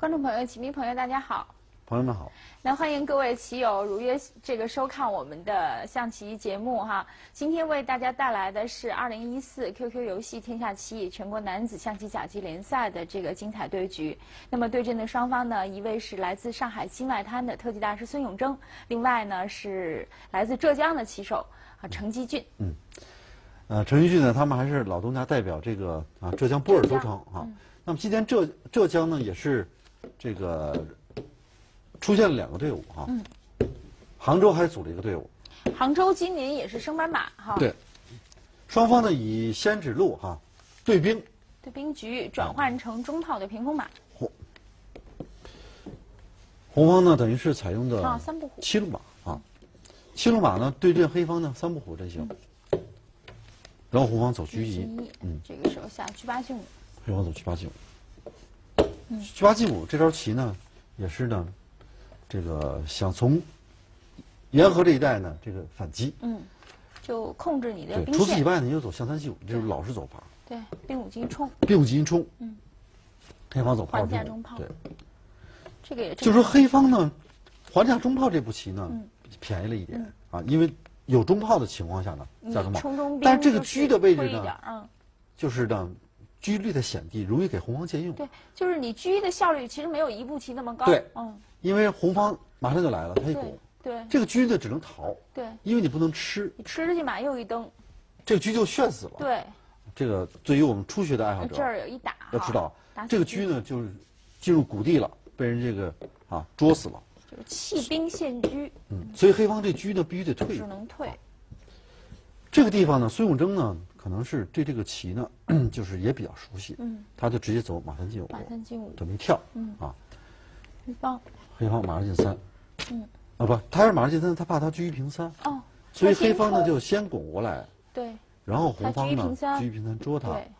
观众朋友、棋迷朋友，大家好！朋友们好！那欢迎各位棋友如约这个收看我们的象棋节目哈。今天为大家带来的是二零一四 QQ 游戏天下棋艺全国男子象棋甲级联赛的这个精彩对局。那么对阵的双方呢，一位是来自上海新外滩的特级大师孙永征，另外呢是来自浙江的棋手啊程基俊。嗯，呃，程基俊呢，他们还是老东家代表这个啊浙江波尔州城啊。那么今天浙浙江呢也是这个。出现了两个队伍哈，嗯杭州还组了一个队伍。杭州今年也是升班马哈。对，双方呢以先指路哈，对兵。对兵局转换成中炮的平衡马。红红方呢等于是采用的三步虎七路马啊，七路马呢对阵黑方呢三步虎阵型，然后红方走车一，嗯，这个时候下车八进五。黑方走车八进五，嗯，车八进五这招棋呢也是呢。这个想从沿河这一带呢，这个反击，嗯，就控制你的兵除此以外呢，你又走象三进五，就是老式走法。对，兵五进冲。兵五进冲。嗯。黑方走炮架中炮。对。这个也。就说黑方呢，还架中炮这步棋呢，便宜了一点啊，因为有中炮的情况下呢，架中炮。但是这个车的位置呢，就是呢，车率的险地，容易给红方借用。对，就是你车的效率其实没有一步棋那么高。对，嗯。因为红方马上就来了，他一拱，对，这个车呢只能逃，对，因为你不能吃，你吃进马又一蹬，这个车就炫死了，对，这个对于我们初学的爱好者，这儿有一打，要知道，这个车呢就是进入谷地了，被人这个啊捉死了，就是弃兵献车，嗯，所以黑方这车呢必须得退，只能退。这个地方呢，孙永征呢可能是对这个棋呢 就是也比较熟悉，嗯，他就直接走马三进五，马三进五，准备跳，嗯啊，黑方。黑方马上进三，嗯，啊不，他是马上进三，他怕他车一平三，哦，所以黑方呢就先拱过来，对，然后红方呢车一平三捉他，对，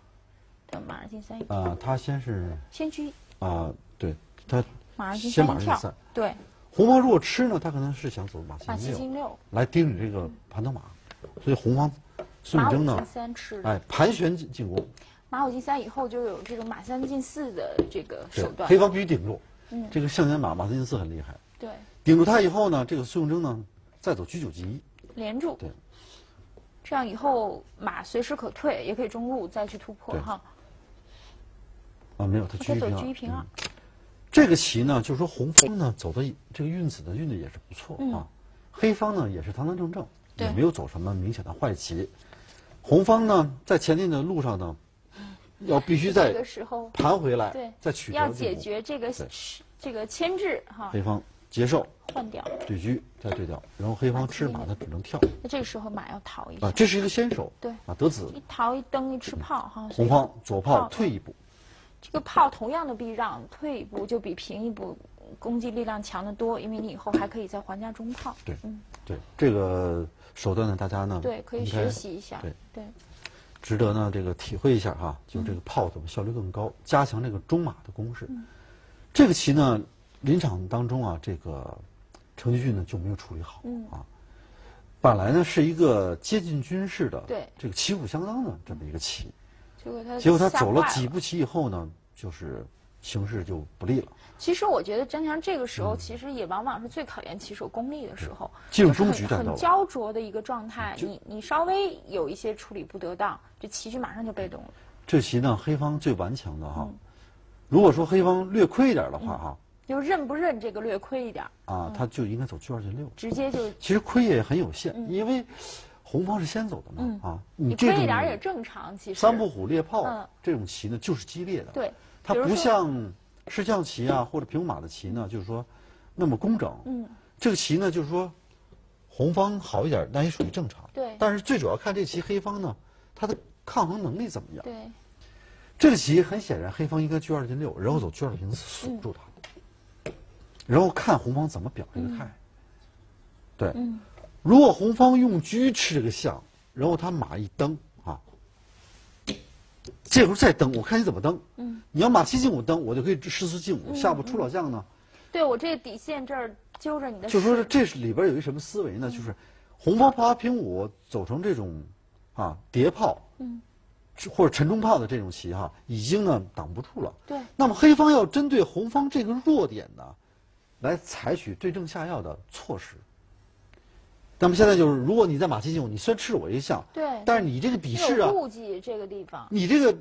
等马二进三，啊，他先是。先车，啊，对，他马上进先马上进三，对，红方如果吃呢，他可能是想走马七进六，来盯你这个盘头马，所以红方孙永征呢，哎，盘旋进进攻，马五进三以后就有这种马三进四的这个手段，黑方必须顶住。这个象先马马三进四很厉害，对，顶住他以后呢，这个孙永征呢再走车九进一，连住，对，这样以后马随时可退，也可以中路再去突破哈。啊，没有，他车一平二。这个棋呢，就是说红方呢走的这个运子的运的也是不错啊，黑方呢也是堂堂正正，也没有走什么明显的坏棋。红方呢在前进的路上呢。要必须在这个时候盘回来，对，再取要解决这个这个牵制哈。黑方接受换掉对车，再对掉，然后黑方吃马，他只能跳。那这个时候马要逃一下。啊，这是一个先手。对啊，得子。一逃一蹬一吃炮哈。红方左炮退一步。这个炮同样的避让，退一步就比平一步攻击力量强得多，因为你以后还可以再还家中炮。对，嗯，对这个手段呢，大家呢对可以学习一下。对对。值得呢，这个体会一下哈，就这个炮怎么效率更高，加强这个中马的攻势。这个棋呢，临场当中啊，这个程序俊呢就没有处理好啊。本来呢是一个接近军事的，对这个旗鼓相当的这么一个棋，结果他结果他走了几步棋以后呢，就是。形势就不利了。其实我觉得张强这个时候其实也往往是最考验棋手功力的时候，进入中局战斗，很焦灼的一个状态。你你稍微有一些处理不得当，这棋局马上就被动了。这棋呢，黑方最顽强的哈。如果说黑方略亏一点的话哈，就认不认这个略亏一点啊？他就应该走车二进六，直接就。其实亏也很有限，因为红方是先走的嘛啊。你亏一点也正常，其实。三步虎猎炮这种棋呢，就是激烈的。对。它不像士象棋啊或者平马的棋呢，就是说那么工整。嗯，这个棋呢，就是说红方好一点，那也属于正常。对。但是最主要看这棋黑方呢，它的抗衡能力怎么样？对。这个棋很显然，黑方应该车二进六，然后走车二平四锁住它，然后看红方怎么表这个态。对。嗯。如果红方用车吃这个象，然后他马一蹬。这会儿再蹬，我看你怎么蹬。嗯，你要马七进五蹬，我就可以士四进五，下步出老将呢。对我这个底线这儿揪着你的。就说这是里边有一什么思维呢？就是红方炮平五走成这种啊叠炮，嗯，或者沉中炮的这种棋哈，已经呢挡不住了。对。那么黑方要针对红方这个弱点呢，来采取对症下药的措施。那么现在就是，如果你在马七进五，你虽然吃了我一个象，对，但是你这个底势啊，顾忌这个地方，你这个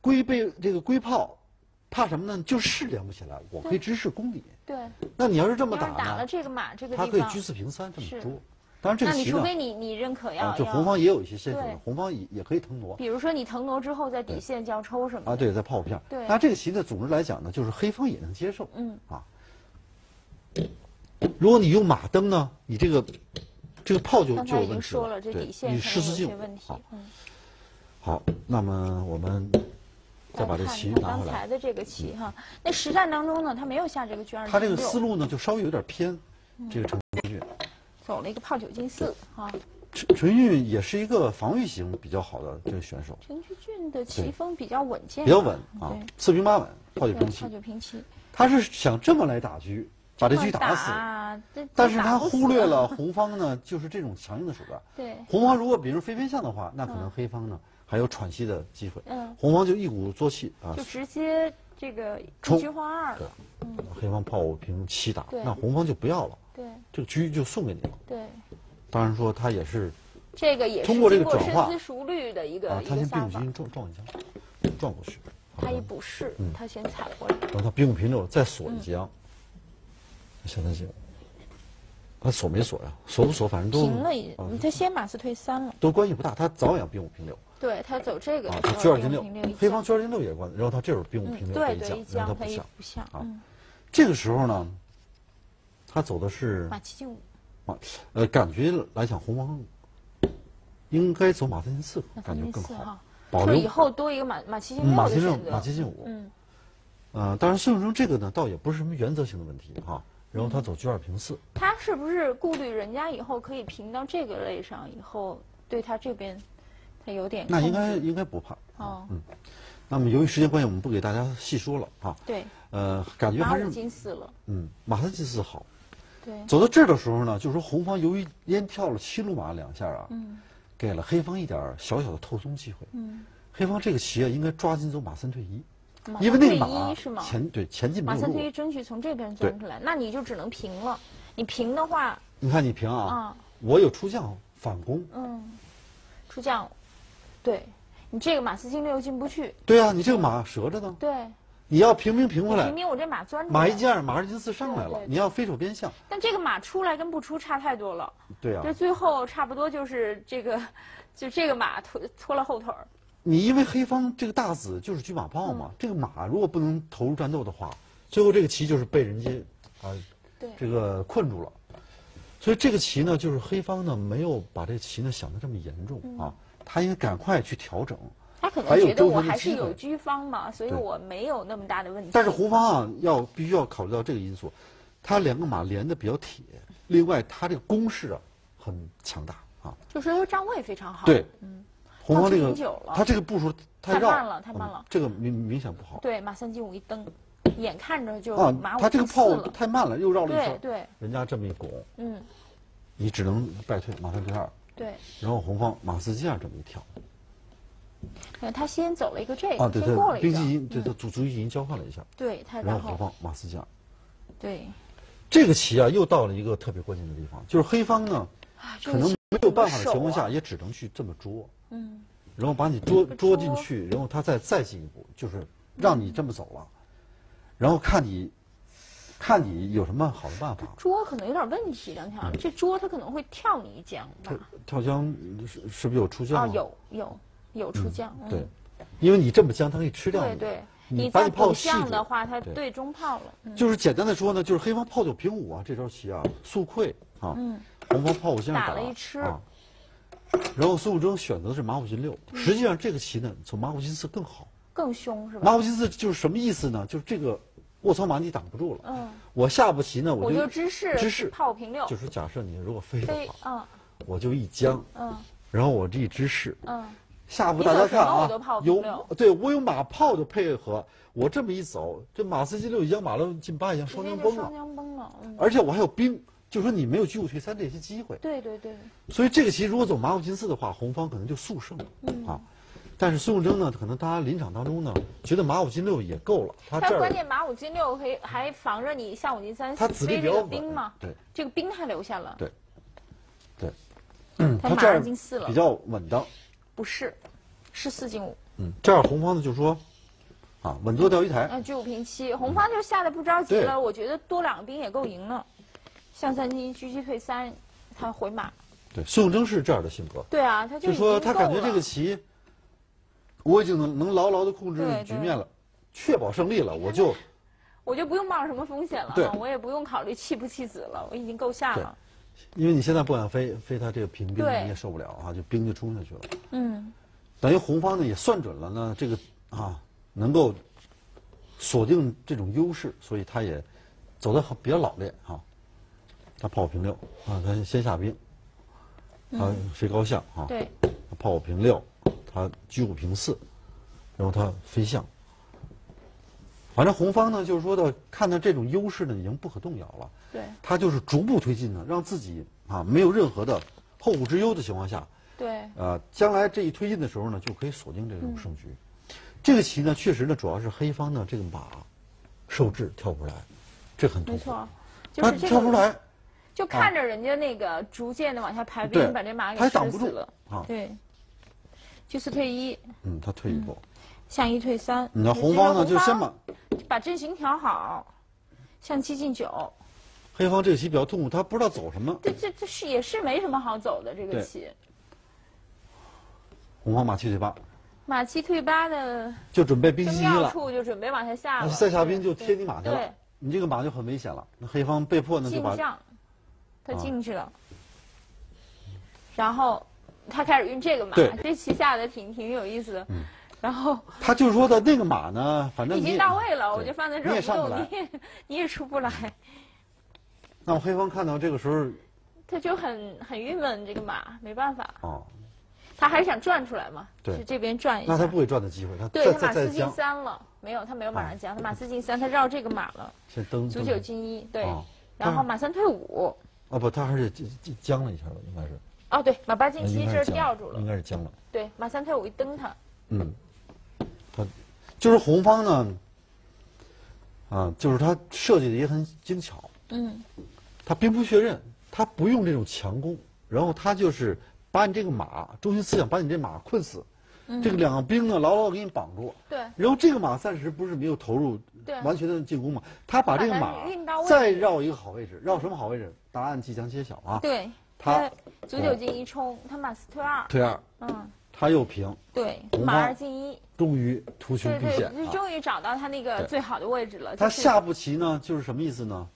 龟背这个龟炮，怕什么呢？就是连不起来，我可以直视攻底。对。那你要是这么打呢？打了这个马这个地方，他可以居四平三这么捉。当然这个那你除非你你认可要，就红方也有一些线索，红方也也可以腾挪。比如说你腾挪之后在底线叫抽什么？啊，对，在炮片。对。那这个棋呢，总之来讲呢，就是黑方也能接受。嗯。啊。如果你用马登呢，你这个。这个炮就就有问题了，对，你失四进好，好，那么我们再把这棋拿回来。刚才的这个棋哈，那实战当中呢，他没有下这个车二他这个思路呢，就稍微有点偏。这个陈俊走了一个炮九进四啊。陈陈俊也是一个防御型比较好的这个选手。陈俊俊的棋风比较稳健，比较稳啊，四平八稳，炮九平七。炮九平七。他是想这么来打局。把这车打死，但是他忽略了红方呢，就是这种强硬的手段。对，红方如果比如飞偏向的话，那可能黑方呢还有喘息的机会。嗯，红方就一鼓作气啊，就直接这个一局换二了。嗯，黑方炮五平七打，那红方就不要了。对，这个车就送给你了。对，当然说他也是这个也是通过这个转化深思熟虑的一个啊，他先兵五进撞撞一将，撞过去。他一补士，他先踩过来。然后他兵五平六再锁一将。现在行，他锁没锁呀？锁不锁，反正都平了。已他先马四退三了，都关系不大。他早晚兵五平六。对他走这个，他车二进六，黑方车二进六也关。然后他这会儿兵五平六对一将，他不下啊。这个时候呢，他走的是马七进五。马呃，感觉来讲，红方应该走马三进四，感觉更好。保留以后多一个马马七进六马七进马七进五。嗯。呃，当然孙永生这个呢，倒也不是什么原则性的问题哈。然后他走车二平四，他是不是顾虑人家以后可以平到这个类上？以后对他这边，他有点那应该应该不怕哦。嗯，那么由于时间关系，我们不给大家细说了啊。对。呃，感觉还是马五进四了。嗯，马三进四好。对。走到这儿的时候呢，就是说红方由于连跳了七路马两下啊，嗯，给了黑方一点小小的透松机会。嗯。黑方这个棋啊，应该抓紧走马三退一。因为那个马前对前进马三退一争取从这边钻出来，那你就只能平了。你平的话，你看你平啊，我有出将反攻。嗯，出将，对，你这个马四进六进不去。对啊，你这个马折着呢。对，你要平平平回来。平平我这马钻。马一进二，马二进四上来了，你要飞手边象。但这个马出来跟不出差太多了。对啊。这最后差不多就是这个，就这个马拖拖了后腿儿。你因为黑方这个大子就是车马炮嘛，这个马如果不能投入战斗的话，最后这个棋就是被人家啊，这个困住了。所以这个棋呢，就是黑方呢没有把这棋呢想的这么严重啊，他应该赶快去调整。他可能觉得我还是有车方嘛，所以我没有那么大的问题。但是红方啊，要必须要考虑到这个因素，他两个马连的比较铁，另外他这个攻势啊很强大啊，就是说站位非常好。对，嗯。红方这个，他这个步数太慢了，太慢了。这个明明显不好。对，马三进五一蹬，眼看着就马五他这个炮太慢了，又绕了一圈。对，人家这么一拱，嗯，你只能败退，马三退二。对。然后红方马四进二这么一跳。他先走了一个这个，啊，对对，兵棋已经对他主主意已经交换了一下。对，他然后红方马四进二。对。这个棋啊，又到了一个特别关键的地方，就是黑方呢，可能没有办法的情况下，也只能去这么捉。嗯，然后把你捉捉进去，然后他再再进一步，就是让你这么走了，然后看你，看你有什么好的办法。捉可能有点问题，梁强，这捉他可能会跳你一将吧？跳将是是不是有出将？啊，有有有出将。对，因为你这么将，他可以吃掉你。对对，你再炮将的话，他对中炮了。就是简单的说呢，就是黑方炮九平五啊，这招棋啊，速溃啊，嗯红方炮五先打了一吃。然后孙武征选择的是马五进六，实际上这个棋呢，从马五进四更好，更凶是吧？马五进四就是什么意思呢？就是这个卧槽马你挡不住了。嗯。我下步棋呢，我就知势，知势炮平六。就是假设你如果飞的话，嗯，我就一将，嗯，然后我这一知势，嗯，下步大家看啊，有对我有马炮的配合，我这么一走，这马四进六一将，马六进八一将，双将崩了，双将崩了，而且我还有兵。就是说你没有居五退三这些机会。对对对。所以这个棋如果走马五进四的话，红方可能就速胜了啊。但是孙永征呢，可能他临场当中呢，觉得马五进六也够了，他他这儿关键马五进六可以还防着你下五进三他子弟飞这个比较兵嘛，对这个兵他留下了，对对，嗯，他马二进四了比较稳当。不是，是四进五，嗯，这样红方呢就说，啊，稳坐钓鱼台，啊，居五平七，红方就下的不着急了，我觉得多两个兵也够赢了，象三进一，车七退三，他回马，对，孙永征是这样的性格，对啊，他就就说他感觉这个棋，我已经能能牢牢的控制局面了，确保胜利了，我就 我就不用冒什么风险了我也不用考虑弃不弃子了，我已经够下了。因为你现在不敢飞，飞他这个平兵你也受不了啊，就兵就冲下去了。嗯，等于红方呢也算准了呢，这个啊能够锁定这种优势，所以他也走的比较老练啊。他炮五平六啊，他先下兵，他飞高象啊，他炮五平六，他车五平四，然后他飞象。反正红方呢，就是说的看到这种优势呢，已经不可动摇了。对，他就是逐步推进呢，让自己啊没有任何的后顾之忧的情况下，对，呃，将来这一推进的时候呢，就可以锁定这嗯种胜局。这个棋呢，确实呢，主要是黑方呢这个马受制跳不出来，这很痛苦。没错，就他是这个，跳不出来，就看着人家那个逐渐的往下排对兵，把这马给他挡不住吃死了。啊。对，就是退一，嗯，他退一步。象一退三。你看红方呢，就先把把把阵型调好，象七进九。黑方这个棋比较痛苦，他不知道走什么。这这这是也是没什么好走的这个棋。红方马七退八，马七退八的就准备兵争西一了。妙处就准备往下下了，再下兵就贴你马去了，，你这个马就很危险了。那黑方被迫呢就把进象，他啊进去了，然后他开始运这个马这棋下的挺挺有意思的。然后他就是说的那个马呢，反正已经到位了，我就放在这你也儿不动，上不来你。也你也出不来，那么黑方看到这个时候，他就很很郁闷，这个马没办法，哦，他还是想转出来嘛，对是这边转一下。那他不会转的机会，他对他马四进三了，没有他没有马啊上将，他马四进三，他绕这个马了，先登登卒九进一，对啊，然后马三退五，啊不，他还是将将将了一下吧，应该是，哦对，马八进七这是吊住了应，该是僵了，对，马三退五一蹬他，嗯，他就是红方呢，啊，就是他设计的也很精巧，嗯，他兵不血刃，他不用这种强攻，然后他就是把你这个马中心思想把你这马困死，这个两个兵呢牢牢地给你绑住，对然后这个马暂时不是没有投入对完全的进攻嘛，他把这个马再绕一个好位置，绕什么好位置？答案即将揭晓啊！对，他卒九进一冲，他马四退二，退二，嗯，他又平，对，马二进一，终于图穷对对，匕见啊！就终于找到他那个最好的位置了。他下步棋呢，就是什么意思呢？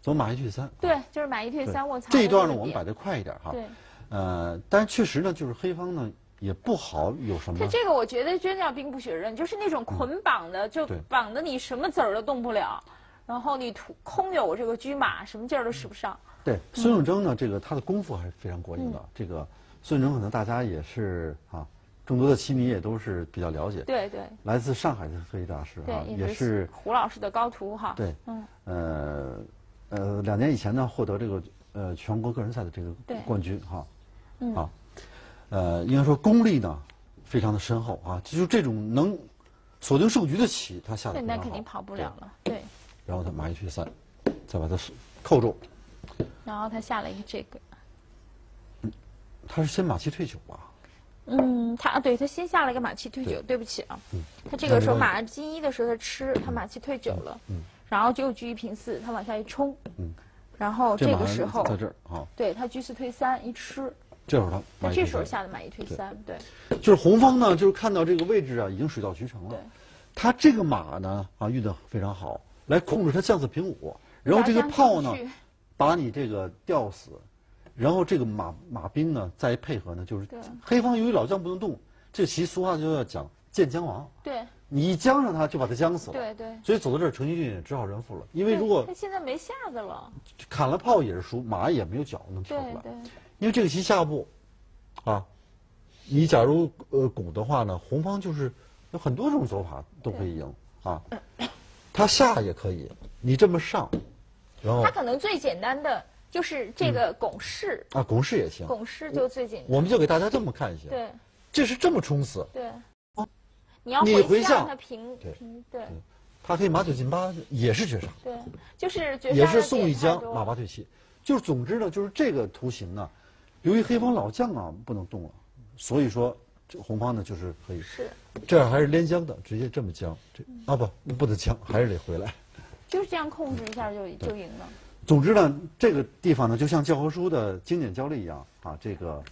走马一退三。对，就是马一退三卧槽。这一段呢，我们摆的快一点哈。对，呃，但是确实呢，就是黑方呢也不好有什么他这个我觉得真叫兵不血刃，就是那种捆绑的，就绑的你什么子儿都动不了，然后你徒空有这个车马，什么劲儿都使不上。对，孙永征呢，这个他的功夫还是非常过硬的。嗯这个孙永征可能大家也是啊，众多的棋迷也都是比较了解。对对来自上海的科技大师对啊，，也也是胡老师的高徒哈。对，嗯，呃呃，两年以前呢获得这个呃全国个人赛的这个冠军哈，嗯啊，呃，应该说功力呢非常的深厚啊，就是这种能锁定胜局的棋，他下的。那肯定跑不了了。对，然后他马一退三，再把它扣住，然后他下了一个这个。他是先马七退九吧？嗯，他啊，对他先下了一个马七退九，对。不起啊，他这个时候马二进一的时候他吃，他马七退九了，嗯。然后就车一平四，他往下一冲，嗯。然后这个时候在这儿啊，对他车四退三一吃，这会儿他他这时候下的马一退三，对就是红方呢，就是看到这个位置啊，已经水到渠成了对。他这个马呢，啊，运的非常好，来控制他将四平五，然后这个炮呢把你这个吊死，然后这个马马兵呢再一配合呢，就是黑方由于老将不能动，这棋俗话就要讲见将亡，对你一将上他就把他将死了。对对，所以走到这儿，程序俊也只好认负了，因为如果他现在没下子了，砍了炮也是输，马也没有脚能跳出来。对对因为这个棋下步，啊，你假如呃拱的话呢，红方就是有很多种走法都可以赢啊。他下也可以，你这么上，然后他可能最简单的就是这个拱式，啊拱士也行。拱士就最简单，我们就给大家这么看一下，对这是这么冲死。对。哦，你要你回向，他平平对。他可以马九进八，也是绝杀。对，就是绝杀。也是宋一将马八退七，就是总之呢，就是这个图形呢，由于黑方老将啊不能动了，所以说这红方呢就是可以。是。这样还是连将的，直接这么将，这啊不不能将，还是得回来。就是这样控制一下就就赢了。总之呢，这个地方呢，就像教科书的经典交例一样啊，这个，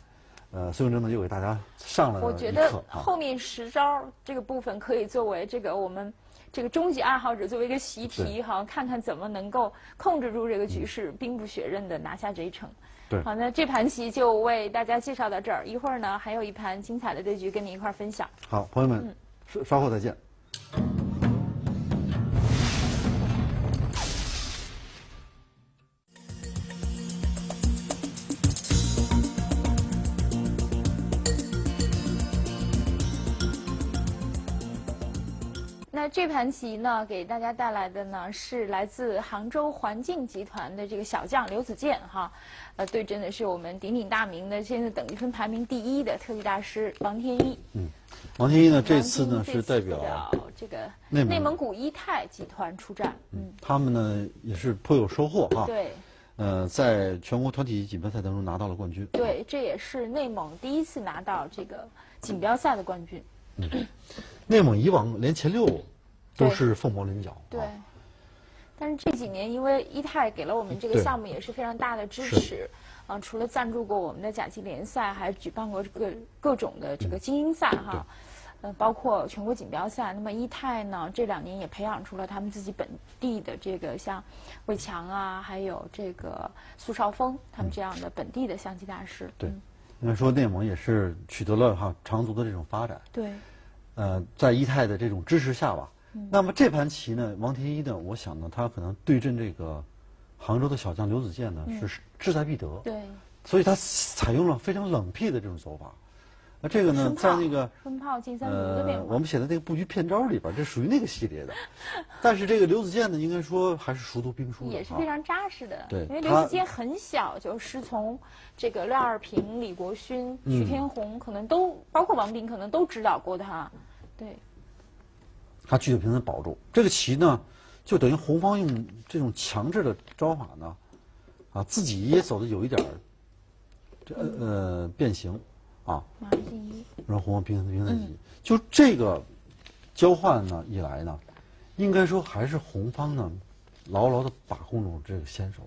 呃，孙永贞呢就给大家上了我觉得后面十招这个部分可以作为这个我们这个终极爱好者作为一个习题哈，看看怎么能够控制住这个局势，兵不血刃的拿下这一城。对。好，那这盘棋就为大家介绍到这儿，一会儿呢还有一盘精彩的对局跟您一块儿分享。好，朋友们，稍稍后再见。那这盘棋呢，给大家带来的呢是来自杭州环境集团的这个小将刘子健哈，呃，对阵的是我们鼎鼎大名的现在等级分排名第一的特级大师王天一。嗯，王天一呢这次呢是代表这个内蒙古伊泰集团出战。嗯，他们呢也是颇有收获哈。对。呃，在全国团体锦标赛当中拿到了冠军。对，这也是内蒙第一次拿到这个锦标赛的冠军。嗯。内蒙以往连前六都是凤毛麟角。对，但是这几年因为一泰给了我们这个项目也是非常大的支持，啊，除了赞助过我们的甲级联赛，还举办过各各种的这个精英赛哈，呃，包括全国锦标赛。那么一泰呢，这两年也培养出了他们自己本地的这个像魏强啊，还有这个苏少峰他们这样的本地的象棋大师。对，应该说内蒙也是取得了哈长足的这种发展。对。呃，在一泰的这种支持下吧，那么这盘棋呢，王天一呢，我想呢，他可能对阵这个杭州的小将刘子健呢，是志在必得。对。所以他采用了非常冷僻的这种走法。那这个呢，在那个分炮进三步的变化。我们写的那个布局片招里边，这属于那个系列的。但是这个刘子健呢，应该说还是熟读兵书。也是非常扎实的。对。因为刘子健很小就师从这个廖二平、李国勋、徐天红，可能都包括王斌，可能都指导过他。对，他具有平衡保住。这个棋呢，就等于红方用这种强制的招法呢，啊，自己也走的有一点儿，这呃变形，啊，马进一，让红方平衡平衡棋，就这个交换呢一来呢，应该说还是红方呢牢牢的把控住这个先手，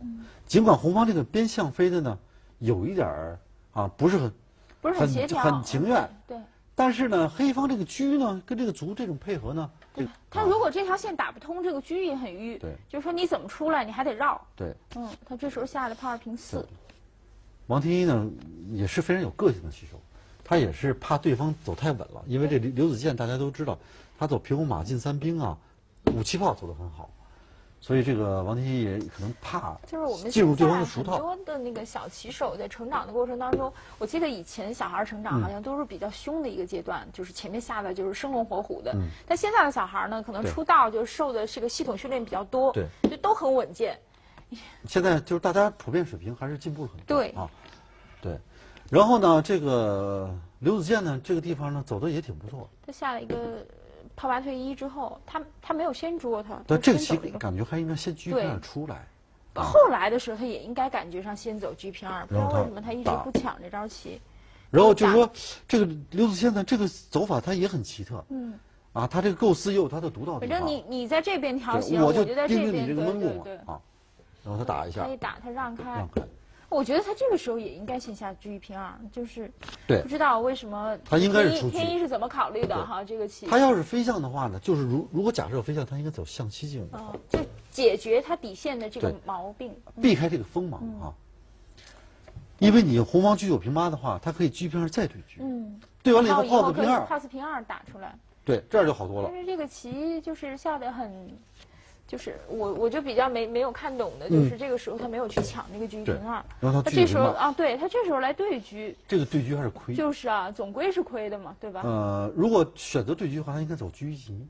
尽管红方这个边象飞的呢有一点儿啊不是很不是很很情愿，对。但是呢，黑方这个车呢，跟这个卒这种配合呢，对，他如果这条线打不通，这个车也很迂，对，就是说你怎么出来，你还得绕，对，嗯，他这时候下的炮二平四。王天一呢，也是非常有个性的棋手，他也是怕对方走太稳了，因为这刘子健大家都知道，他走平五马进三兵啊，五七炮走得很好。所以这个王天一也可能怕，就是我们进入对方的熟套。很多的那个小棋手在成长的过程当中，我记得以前小孩成长好像都是比较凶的一个阶段，就是前面下的就是生龙活虎的。但现在的小孩呢，可能出道就受的这个系统训练比较多，对，就都很稳健。现在就是大家普遍水平还是进步了很多。对啊，对。然后呢，这个刘子健呢，这个地方呢走的也挺不错。他下了一个。炮八退一之后，他他没有先捉他。但这个棋感觉还应该先车平二出来。后来的时候，他也应该感觉上先走车平二，不知道为什么他一直不抢这招棋。然后就是说，这个刘子谦呢，这个走法他也很奇特。嗯。啊，他这个构思也有他的独到。反正你你在这边调行，我就在这边对对对。啊。然后他打一下。可以打，他让开。让开。我觉得他这个时候也应该先下车一平二，就是对，不知道为什么他应该是出天一是怎么考虑的哈？这个棋他要是飞象的话呢，就是如如果假设飞象，他应该走象七进五，就解决他底线的这个毛病，避开这个锋芒啊。因为你红方车九平八的话，他可以车平二再对车，嗯，对完了以后炮四平二，炮四平二打出来，对，这样就好多了。但是这个棋就是下的很。就是我，我就比较没没有看懂的，就是这个时候他没有去抢那个车平二，他这时候啊，对他这时候来对车，这个对车还是亏，就是啊，总归是亏的嘛，对吧？呃，如果选择对车的话，他应该走车一进一，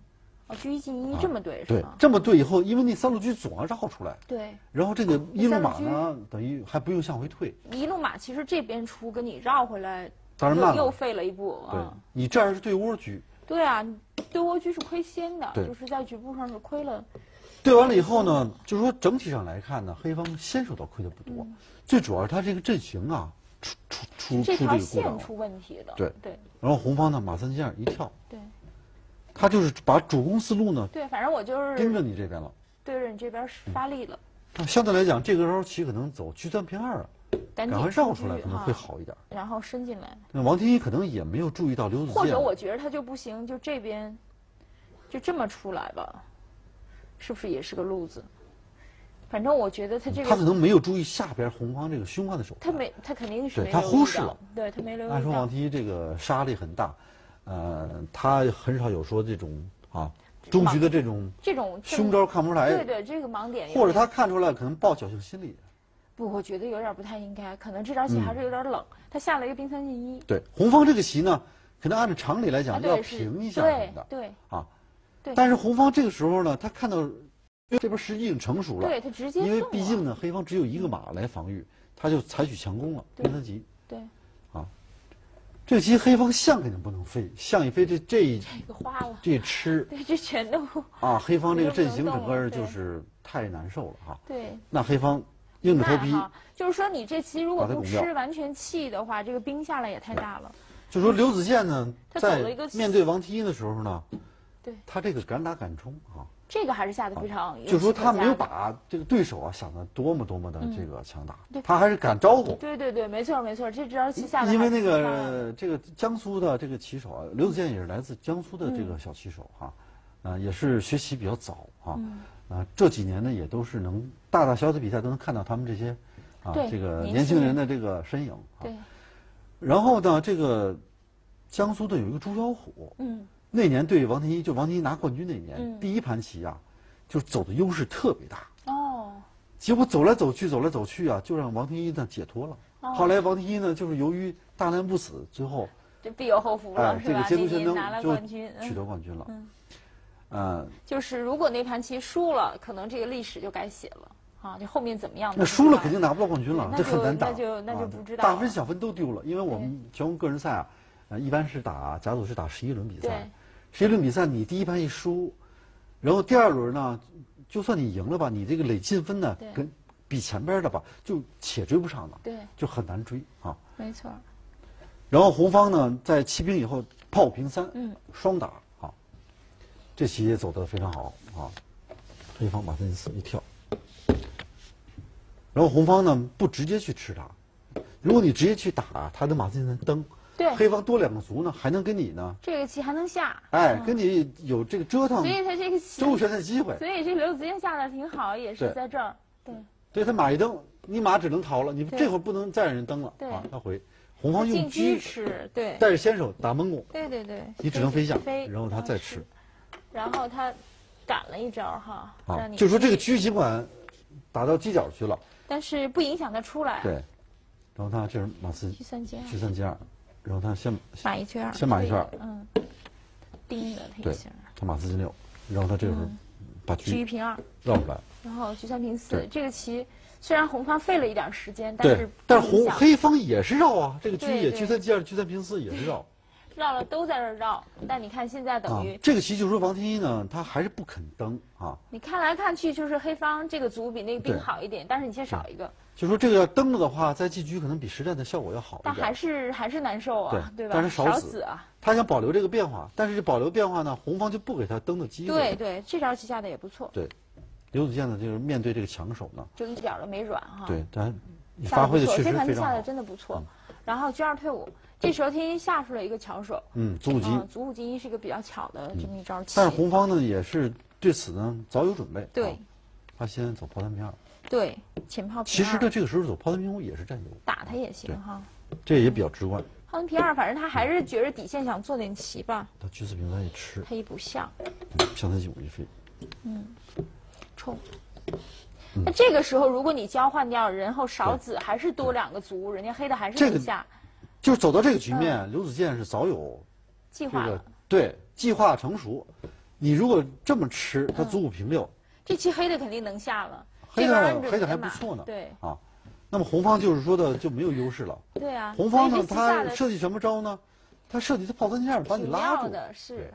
哦，车一进一这么对是吗？这么对以后，因为那三路车总要绕出来，对，然后这个一路马呢，等于还不用向回退，一路马其实这边出跟你绕回来。当然又又废了一步对啊。你这儿是对窝狙，对啊，对窝狙是亏先的，就是在局部上是亏了。对完了以后呢，就是说整体上来看呢，黑方先手倒亏的不多，最主要是他这个阵型啊，出出出这出条线这个故障了。出问题了。对。对。然后红方呢，马三进二一跳，对。他就是把主攻思路呢对，反正我就是盯着你这边了。对着你这边发力了，那相对来讲，这个时候棋可能走车三平二啊，赶赶快绕出来可能会好一点。然后伸进来，那王天一可能也没有注意到刘子健，或者我觉得他就不行，就这边就这么出来吧，是不是也是个路子？反正我觉得他这个他可能没有注意下边红方这个凶悍的手段。他没他肯定是对他忽视了，对他没留意到按说王。天一这个杀力很大，呃，他很少有说这种啊中局的这种这种凶招看不出来，对对，这个盲点或者他看出来可能抱侥幸心理。不，我觉得有点不太应该，可能这招棋嗯还是有点冷。他下了一个兵三进一，对，红方这个棋呢，可能按照常理来啊，讲要，平一下什对么的对啊。对但是红方这个时候呢，他看到这边时机已经成熟了，对，他直接因为毕竟呢，黑方只有一个马来防御，他就采取强攻了，对兵三急。对啊这个棋黑方象肯定不能飞，象一飞这这一 这个花了，这吃 对，这全都啊，黑方这个阵型整个就是太难受了哈。对。那黑方硬着头皮，就是说你这棋如果不吃完全气的话，这个兵下来也太大了。就说刘子健呢，在面对王梯的时候呢，对。他这个敢打敢冲啊，这个还是下的非常有就说他没有把这个对手啊想的多么多么的这个强大对，他还是敢招呼。对对对，没错没错，这招棋下的因为那个这个江苏的这个棋手啊，刘子健也是来自江苏的这嗯个小棋手哈，啊，也是学习比较早啊，嗯。啊，这几年呢也都是能大大小小的比赛都能看到他们这些啊这个年年轻轻人人的这个身影啊。对，然后呢，这个江苏的有一个朱小虎，嗯那年对王天一，就王天一拿冠军那年，嗯第一盘棋啊，就走的优势特别大。哦结果走来走去，走来走去啊，就让王天一呢解脱了。哦后来王天一呢，就是由于大难不死，最后这必有后福了，哎？这个捷那足先登就取嗯，得冠军了。嗯呃，就是如果那盘棋输了，可能这个历史就改写了啊，就后面怎么样那？输了肯定拿不到冠军了，这很难打。那就那就啊不知道了大分小分都丢了，因为我们全国个人赛啊，呃，一般是打甲组是打十一轮比赛对，十一轮比赛你第一盘一输，然后第二轮呢，就算你赢了吧，你这个累进分呢，跟比前边的吧，就且追不上了，对，就很难追啊。没错，然后红方呢，在弃兵以后炮平三，嗯，双打啊，这棋也走得非常好啊。黑方马三进四一跳，然后红方呢不直接去吃他，如果你直接去打，他的马三进三蹬，对。黑方多两个卒呢，还能跟你呢，这个棋还能下，哎，嗯跟你有这个折腾所以他这个棋，周旋的机会。所以这刘子健下的挺好，也是对。在这儿，对，对他马一蹬，你马只能逃了，你对这会儿不能再让人蹬了。对。啊，他回。红方用进车车吃，对，带着先手打蒙古，对对对，你只能飞下飞，然后他再吃，然后他赶了一招哈，啊让，你就说这个车尽管打到犄角去了，但是不影响他出来，对，然后他这是马四去三阶二。去三进二，然后他先马一圈二，先马一圈二嗯，盯着他一下，他马四进六，然后他这个时候嗯把车一平二，绕出来，然后车三平四，这个棋虽然红方费了一点时间，但是，但是红黑方也是绕啊，这个车也车三进二，车三平四也是绕绕了都在这儿绕，但你看现在啊等于。这个棋就是说王天一呢，他还是不肯登啊，你看来看去就是黑方这个卒比那个兵好一点，但是你先少一个，就说这个要登了的话，在进车可能比实战的效果要好一但还。是还是难受啊，对吧？但是少子啊，他想保留这个变化，但是这保留变化呢，红方就不给他登的机会。对对，这招棋下的也不错，对，刘子健呢，就是面对这个强手呢，就一点儿都没软哈。对，但你发挥的确这实非常好盘棋下的。真的不错。然后车二退五，这时候天一下出了一个巧手，嗯，祖武金嗯，，卒五进一是一个比较巧的这么一招棋。但是红方呢也是对此呢早有准备。对啊他先走炮三平二。对前炮平其实二呢，这个时候走炮三平五也是占优，打他也行哈。这也比较直观。炮三平二，反正他还是觉着底线想做点棋吧，他车四平三一吃，黑不像象三进五一飞。嗯冲。嗯那这个时候，如果你交换掉人后少子，还是多两个卒，人家黑的还是这个能下，就是走到这个局面，刘子健是早有这个计划了。对计划成熟。你如果这么吃，他卒五平六，这棋黑的肯定能下了，黑的黑的还不错呢。对，啊，那么红方就是说的就没有优势了。对啊，红方呢，他设计什么招呢？他设计他炮三下把你拉住，妙的是，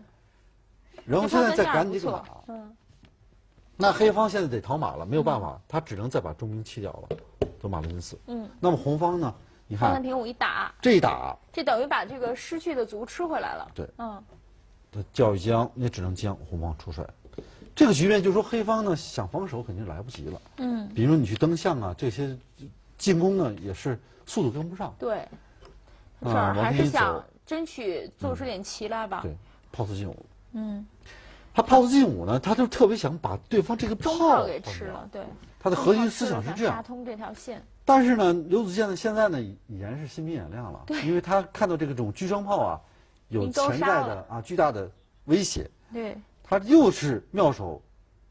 然后现在再赶你这个马嗯，那黑方现在得逃马了，没有办法，他只能再把中兵弃掉了，走马六进四。嗯，那么红方呢？你看方三平五一打，这一打，这等于把这个失去的卒吃回来了。对嗯，他叫一将，也只能将红方出帅。这个局面就是说黑方呢想防守肯定来不及了。嗯，比如你去登象啊，这些进攻呢也是速度跟不上。对，啊这儿还是想争取做出点棋来吧。对，炮四进五。嗯，他炮四进五呢，他就特别想把对方这个炮炮给吃了，对。他的核心思想是这样。想杀通这条线。但是呢，刘子健呢，现在呢已已然是心明眼亮了，因为他看到这个种狙双炮啊，有潜在的啊巨大的威胁，对。他又是妙手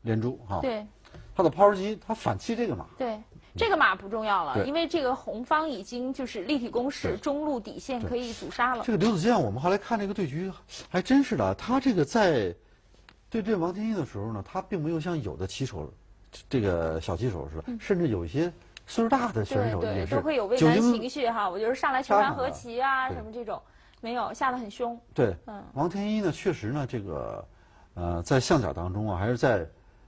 连珠哈，对。他的炮击他反击这个马，对，这个马不重要了，因为这个红方已经就是立体攻势，中路底线可以阻杀了。这。个刘子健，我们后来看这个对局，还真是的。他这个在对阵王天一的时候呢，他并没有像有的棋手，这个小棋手似的，甚至有一些岁数大的选手也是都会有畏难情绪哈。我就是上来全盘和棋啊，什么这种，没有下得很凶。对，嗯王天一呢，确实呢，这个呃，在象甲当中啊，还是在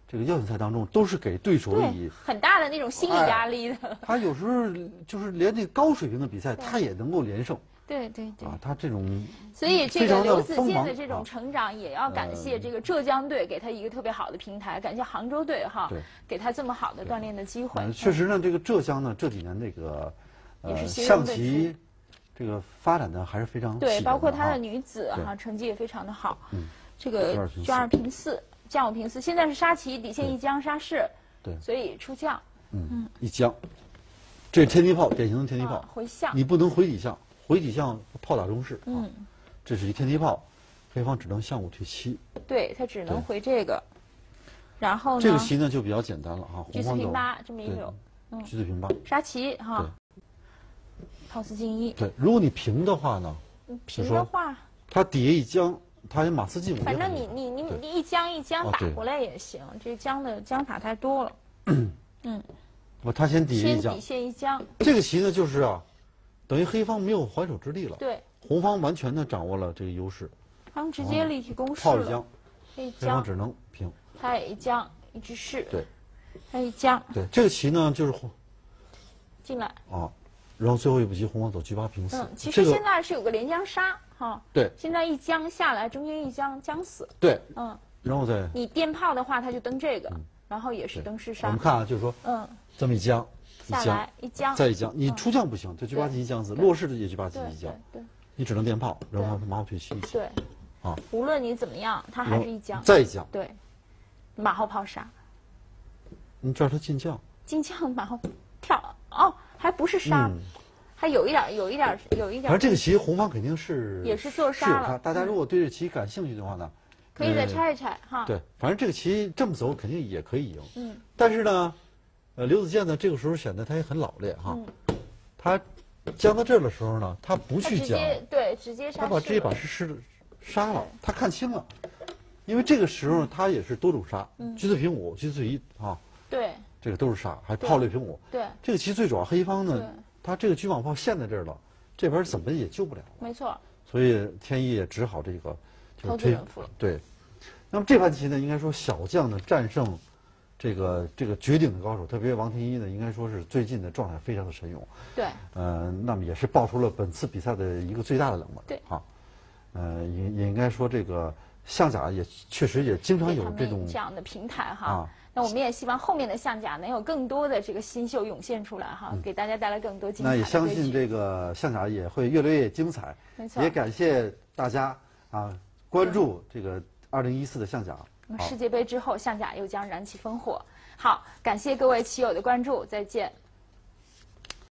这个邀请赛当中，都是给对手以，很大的那种心理哎压力的。他有时候就是连那高水平的比赛，他也能够连胜对对对。啊。他这种所以这个刘子健的这种啊成长，也要感谢这个浙江队给他一个特别好的平台，感谢杭州队哈，给他这么好的锻炼的机会呃。确实呢，这个浙江呢这几年那个呃象棋这个发展的还是非常对，包括他的女子对哈，成绩也非常的好。嗯这个卷二平四卷二平四，将五平四，现在是杀棋，底线一将杀士，对所以出将嗯一将，这是天地炮，典型的天地炮啊，回象。你不能回底象，回底象炮打中士啊嗯。这是一天梯炮，黑方只能象五退七。对他只能回这个，然后呢，这个棋呢就比较简单了哈，车四红方走平八这么一对溜，嗯车四平八。杀棋哈，炮四进一，对，如果你平的话呢，嗯平的话，他底下一将，他马四进五。反正你你你你一将一将打过来也行，这将的将法太多了，嗯不，他先底下一将先底，线一将，这个棋呢就是啊，等于黑方没有还手之力了，对，红方完全的掌握了这个优势，他们直接立体攻势了炮一将，，黑方只能平。他也一将，一直士，对他一将对，这个棋呢就是红进来，啊，然后最后一步棋红方走车八平四嗯，，其实现在是有个连将杀哈，对现在一将下来，中间一将将死，对，嗯，然后再你电炮的话，他就登这个，然后也是登士杀我们，看啊，就是说嗯，这么一将，一下将来一将，再一将，你嗯出将不行，这车八进一将子，落士的也车八进一将对，你只能电炮，然后马后退七一将，对，啊，无论你怎么样，他还是一将，再一将，对，马后炮杀，你这儿他进将，进将马后跳，哦，还不是杀，嗯还有一点有一点有一点儿，反正这个棋红方肯定是也是做是杀了大家如果对这棋感兴趣的话呢，可以再呃拆一拆哈，对，反正这个棋这么走肯定也可以赢。嗯，但是呢，呃，刘子健呢这个时候显得他也很老练哈，嗯他将到这儿的时候呢，他不去将，对直接杀他把直接士了把士师杀了，他看清了，因为这个时候他也是多种杀，嗯车四平五，车四退一啊，对这个都是杀，还对炮六平五。对，这个棋最主要黑方呢，他这个车马炮陷在这儿了，这边怎么也救不了了。没错，所以天一也只好这个就是推投资人负了对。那么这盘棋呢，应该说小将呢战胜这个这个绝顶的高手，特别王天一呢，应该说是最近的状态非常的神勇。对呃，那么也是爆出了本次比赛的一个最大的冷门。对啊，呃，也也应该说这个象甲也确实也经常有这种这样的平台哈。啊，那我们也希望后面的象甲能有更多的这个新秀涌现出来哈，给大家带来更多精彩嗯那也相信这个象甲也会越来越精彩。没错也感谢大家啊关注这个二零一四的象甲。好那么世界杯之后，象甲又将燃起烽火。好，感谢各位棋友的关注，再见。